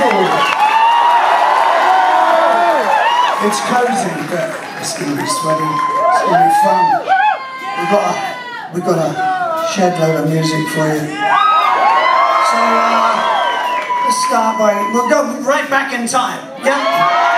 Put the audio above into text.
cold. It's cozy, but it's going to be sweaty. It's going to be fun. We've got a, we've got a shed load of music for you. So uh, let's start by, we'll go right back in time. Yeah?